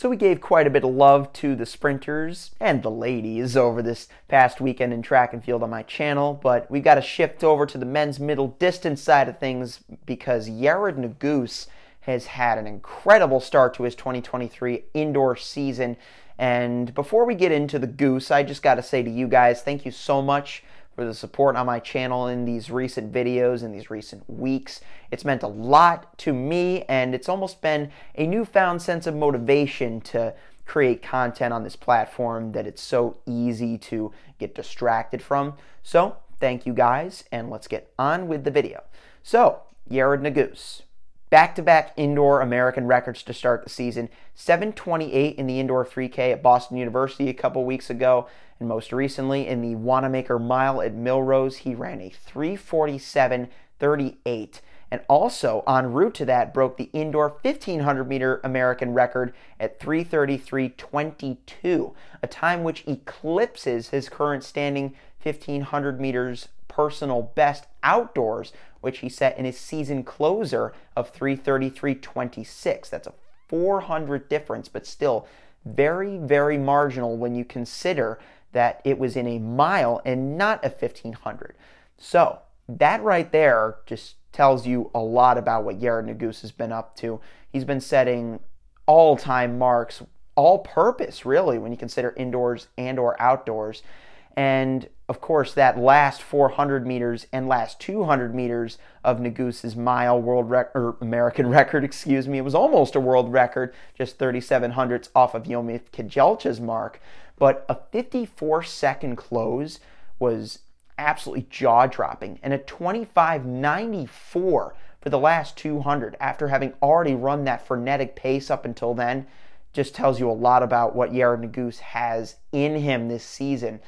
So we gave quite a bit of love to the sprinters and the ladies over this past weekend in track and field on my channel, but we've got to shift over to the men's middle distance side of things because Yared Nuguse has had an incredible start to his 2023 indoor season. And before we get into the goose, I just got to say to you guys, thank you so much for the support on my channel in these recent videos in these recent weeks. It's meant a lot to me, and it's almost been a newfound sense of motivation to create content on this platform that it's so easy to get distracted from. So, thank you guys, and let's get on with the video. So, Yared Nuguse, Back to back indoor American records to start the season 728 in the indoor 3K at Boston University a couple weeks ago, and most recently in the Wanamaker Mile at Millrose, he ran a 347.38. And also, en route to that, broke the indoor 1500 meter American record at 333.22, a time which eclipses his current standing 1500 meters personal best outdoors, which he set in his season closer of 333.26. That's a 400 difference, but still very, very marginal when you consider that it was in a mile and not a 1500. So that right there just tells you a lot about what Yared Nuguse has been up to. He's been setting all-time marks, all purpose really, when you consider indoors and or outdoors. And of course, that last 400 meters and last 200 meters of Nuguse's mile world record, or American record, excuse me, it was almost a world record, just 37 hundredths off of Yomif Kejelcha's mark. But a 54 second close was absolutely jaw dropping and a 25.94 for the last 200 after having already run that frenetic pace up until then just tells you a lot about what Yared Nuguse has in him this season.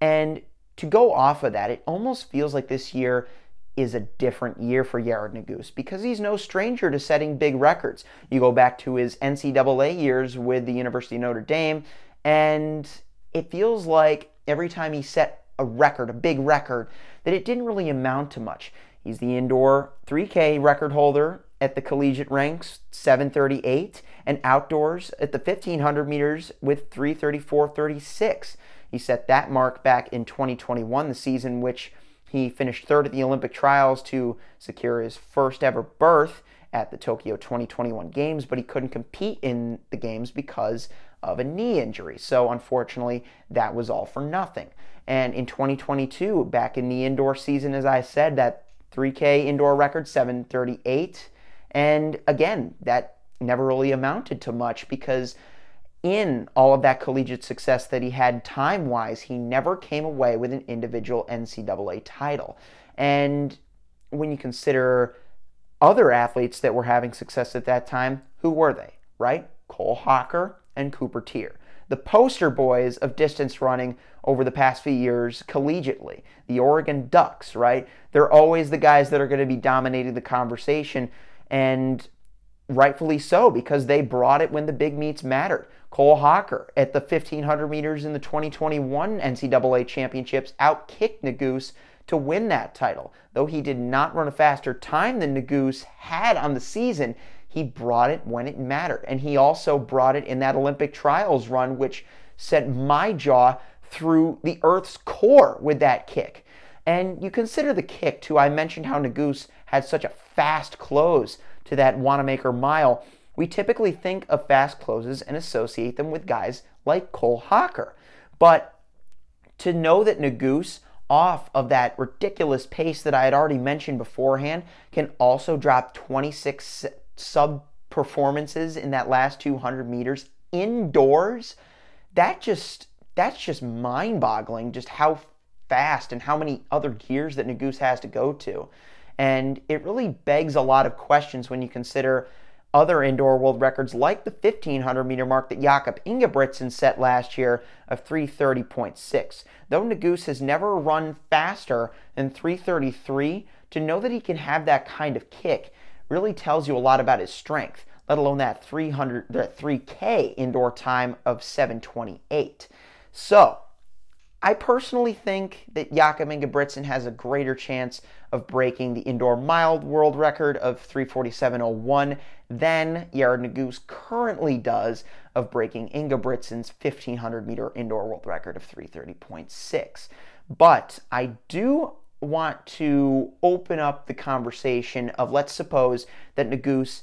And to go off of that, it almost feels like this year is a different year for Yared Nuguse because he's no stranger to setting big records. You go back to his NCAA years with the University of Notre Dame, and it feels like every time he set a record, a big record, that it didn't really amount to much. He's the indoor 3K record holder at the collegiate ranks, 738, and outdoors at the 1500 meters with 334.36. He set that mark back in 2021, the season which he finished third at the Olympic trials to secure his first ever berth at the Tokyo 2021 Games, but he couldn't compete in the Games because of a knee injury. So unfortunately, that was all for nothing. And in 2022, back in the indoor season, as I said, that 3K indoor record, 738. And again, that never really amounted to much because in all of that collegiate success that he had time wise, he never came away with an individual NCAA title. And when you consider other athletes that were having success at that time, who were they, right? Cole Hocker and Cooper Teare. The poster boys of distance running over the past few years collegiately. The Oregon Ducks, right? They're always the guys that are going to be dominating the conversation. And rightfully so, because they brought it when the big meets mattered. Cole Hocker at the 1500 meters in the 2021 NCAA championships outkicked Nuguse to win that title. Though he did not run a faster time than Nuguse had on the season, he brought it when it mattered. And he also brought it in that Olympic trials run, which sent my jaw through the earth's core with that kick. And you consider the kick, too. I mentioned how Nuguse had such a fast close to that Wanamaker mile. We typically think of fast closes and associate them with guys like Cole Hocker. But to know that Nuguse, off of that ridiculous pace that I had already mentioned beforehand, can also drop 26 sub performances in that last 200 meters indoors, that just that's just mind-boggling just how fast and how many other gears that Nuguse has to go to. And it really begs a lot of questions when you consider other indoor world records like the 1500 meter mark that Jakob Ingebrigtsen set last year of 330.6. Though Nuguse has never run faster than 333, to know that he can have that kind of kick really tells you a lot about his strength, let alone that 300 that 3K indoor time of 728. So, I personally think that Jakob Ingebrigtsen has a greater chance of breaking the indoor mild world record of 347.01 than Yared Nuguse currently does of breaking Ingebrigtsen's 1500 meter indoor world record of 330.6. But I do want to open up the conversation of let's suppose that Nuguse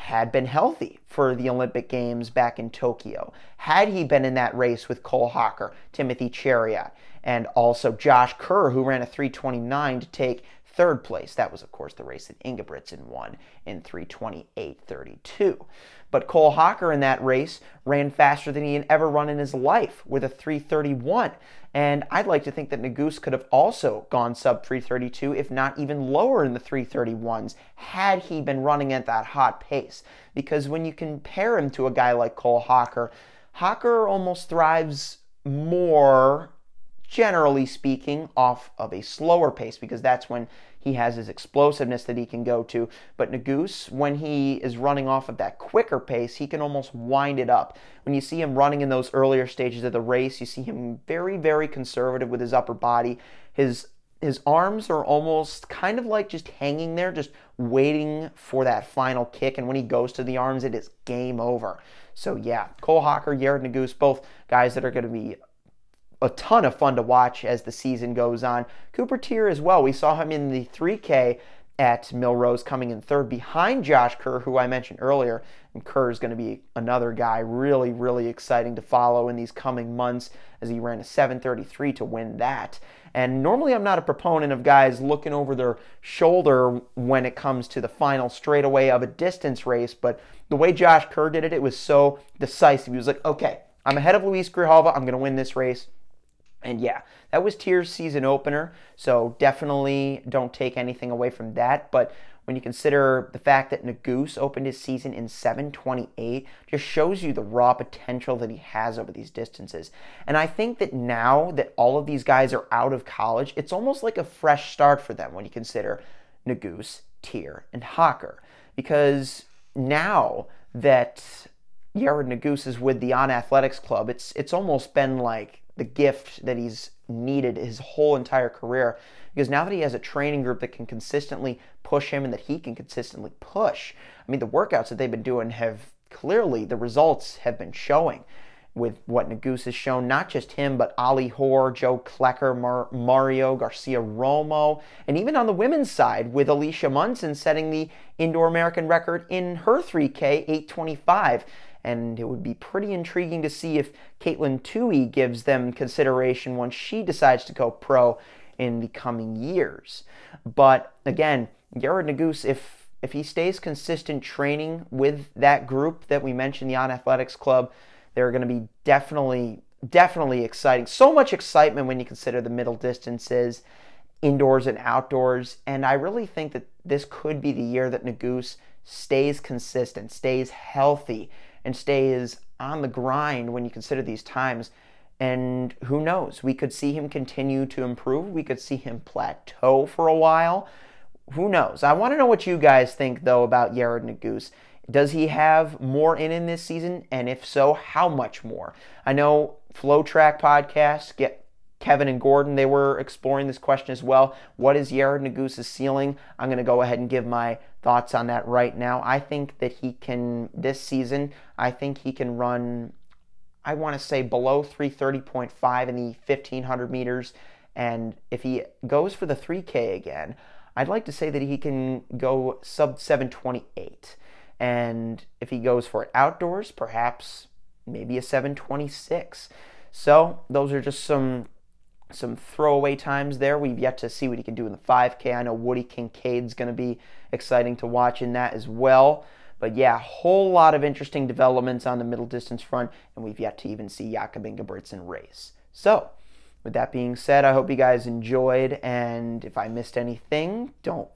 had been healthy for the Olympic Games back in Tokyo. Had he been in that race with Cole Hocker, Timothy Cheruiyot, and also Josh Kerr, who ran a 329 to take third place. That was, of course, the race that Ingebrigtsen won in 328.32. But Cole Hocker in that race ran faster than he had ever run in his life with a 331. And I'd like to think that Nuguse could have also gone sub 332, if not even lower in the 331s, had he been running at that hot pace. Because when you compare him to a guy like Cole Hocker, Hocker almost thrives more generally speaking, off of a slower pace because that's when he has his explosiveness that he can go to. But Nuguse, when he is running off of that quicker pace, he can almost wind it up. When you see him running in those earlier stages of the race, you see him very, very conservative with his upper body. His his arms are almost kind of like just hanging there, just waiting for that final kick. And when he goes to the arms, it is game over. So yeah, Cole Hocker, Yared Nuguse, both guys that are going to be a ton of fun to watch as the season goes on. Cooper Teare as well. We saw him in the 3K at Millrose coming in third behind Josh Kerr, who I mentioned earlier. And Kerr is going to be another guy really, really exciting to follow in these coming months as he ran a 733 to win that. And normally I'm not a proponent of guys looking over their shoulder when it comes to the final straightaway of a distance race, but the way Josh Kerr did it, it was so decisive. He was like, okay, I'm ahead of Luis Grijalva. I'm going to win this race. And yeah, that was Teare's season opener, so definitely don't take anything away from that. But when you consider the fact that Nuguse opened his season in 728, just shows you the raw potential that he has over these distances. And I think that now that all of these guys are out of college, it's almost like a fresh start for them when you consider Nuguse, Teare, and Hocker. Because now that Yared Nuguse is with the On Athletics Club, it's it's almost been like the gift that he's needed his whole entire career. Because now that he has a training group that can consistently push him and that he can consistently push, I mean, the workouts that they've been doing have clearly, the results have been showing with what Nuguse has shown, not just him, but Ollie Hoare, Joe Klecker, Mar- Mario Garcia Romo, and even on the women's side with Alicia Monson setting the indoor American record in her 3K 825 and it would be pretty intriguing to see if Katelyn Tuohy gives them consideration once she decides to go pro in the coming years. But again, Yared Nuguse, if if he stays consistent training with that group that we mentioned, the On Athletics Club, they're going to be definitely definitely exciting. So much excitement when you consider the middle distances, indoors and outdoors, and I really think that this could be the year that Nuguse stays consistent, stays healthy, and stays on the grind when you consider these times. And who knows? We could see him continue to improve. We could see him plateau for a while. Who knows? I want to know what you guys think, though, about Yared Nuguse. Does he have more in him this season? And if so, how much more? I know FloTrack podcast, get Kevin and Gordon, they were exploring this question as well. What is Yared Nuguse's ceiling? I'm going to go ahead and give my thoughts on that right now. I think that he can, this season, I think he can run, I want to say below 330.5 in the 1500 meters. And if he goes for the 3K again, I'd like to say that he can go sub 728. And if he goes for it outdoors, perhaps maybe a 726. So those are just some some throwaway times there. We've yet to see what he can do in the 5K. I know Woody Kincaid's going to be exciting to watch in that as well. But yeah, a whole lot of interesting developments on the middle distance front, and we've yet to even see Jakob Ingebrigtsen race. So, with that being said, I hope you guys enjoyed, and if I missed anything, don't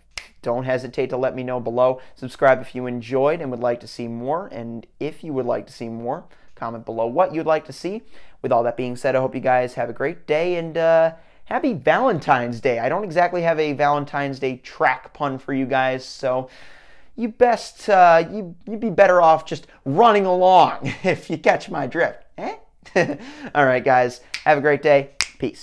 don't hesitate to let me know below. Subscribe if you enjoyed and would like to see more, and if you would like to see more, comment below what you'd like to see. With all that being said, I hope you guys have a great day and uh, happy Valentine's Day. I don't exactly have a Valentine's Day track pun for you guys, so you best uh, you you'd be better off just running along if you catch my drift. Eh? all right, guys, have a great day. Peace.